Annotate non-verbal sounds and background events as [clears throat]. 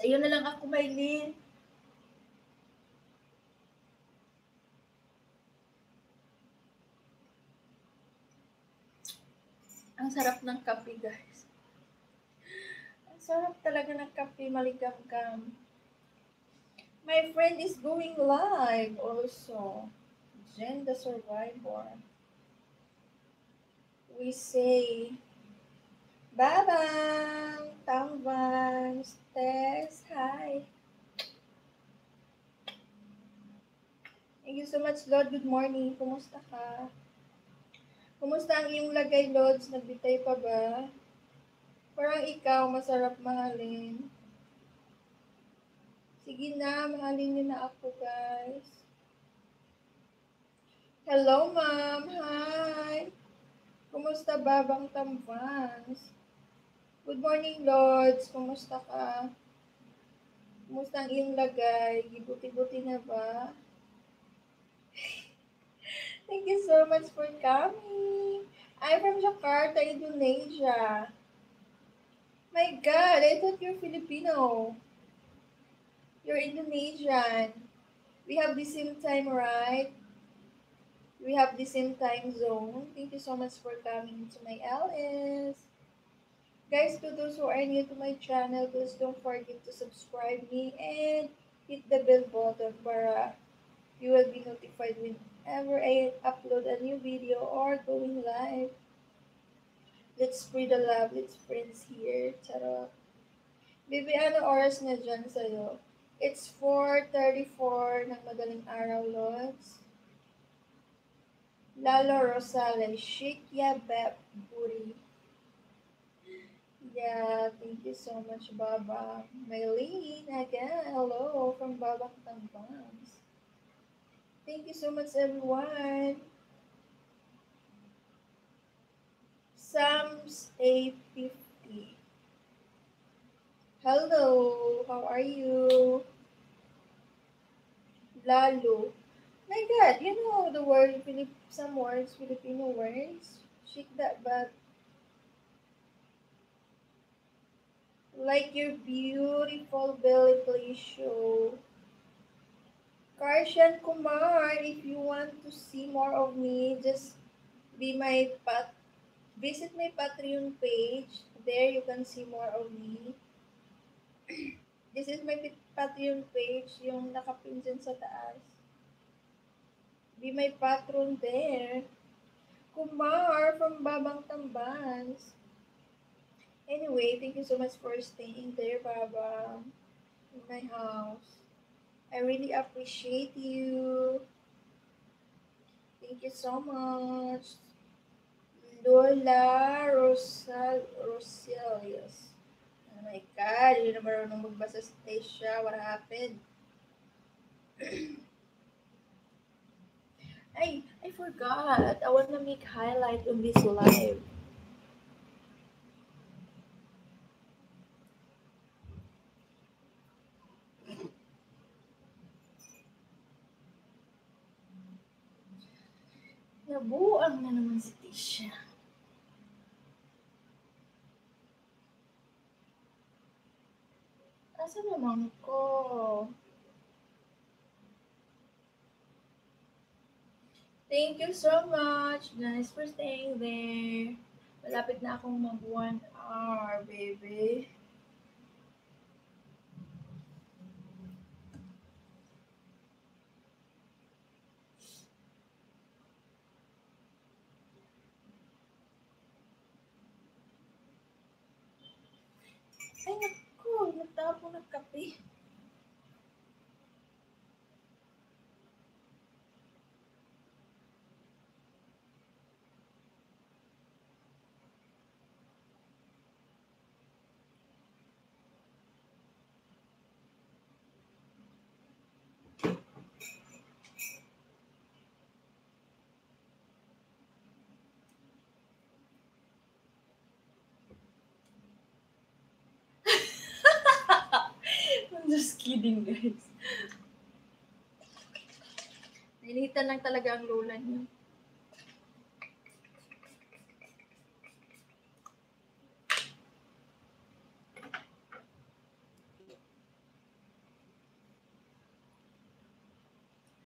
Sa iyo na lang ako, Maylin. Ang sarap ng kape, guys. Ang sarap talaga ng kape, maligam-gam. My friend is going live also. Jen the Survivor. We say, Babang, Tambang, Tess, hi. Thank you so much, Lord. Good morning. Kumusta ka? Kumusta ang iyong lagay, Lods? Nagbitay pa ba? Parang ikaw, masarap mahalin. Sige na, mahalin niyo na ako, guys. Hello, ma'am. Hi. Kumusta ba, Bang Tambans? Good morning, Lords. Kumusta ka? Kumusta ang iyong lagay? Gibuti-buti na ba? [laughs] Thank you so much for coming. I'm from Jakarta, Indonesia. My God, I thought you're Filipino. You're Indonesian. We have the same time, right? We have the same time zone. Thank you so much for coming to my LS. Guys, to those who are new to my channel, please don't forget to subscribe me and hit the bell button para you will be notified whenever I upload a new video or going live. Let's spread the love. Let's friends here. Charot. Baby, ano oras na dyan sa'yo? It's 4.34 ng madaling araw, Lods. Lalo Rosales, shake ya bep booty. Yeah, thank you so much, Baba. Maylene, again, hello from Babang Tambangs. Thank you so much, everyone. Psalms 850. Hello, how are you? Lalo. My God, you know the word, some words, Filipino words? Shake that butt. Like your beautiful belly, please show. Karshan Kumar, if you want to see more of me, just be my pat visit my Patreon page. There you can see more of me. This is my Patreon page, yung nakapin dyan sa taas. Be my patron there. Kumar from Babang Tambans. Anyway, thank you so much for staying there, Baba, in my house. I really appreciate you. Thank you so much. Lola Rosal Roselius. Oh my God, hindi na marunong magbasa sa Tasha. What happened? [clears throat] Ay, I forgot. I want to make highlight on this live. Nabuang na naman si Tisha. Asa naman ko? Thank you so much, guys, for staying there. Malapit na akong mag one hour, baby. Ay, naku, nagtapo ng kape. I'm just kidding, guys. Nainitan lang talaga ang lola niya.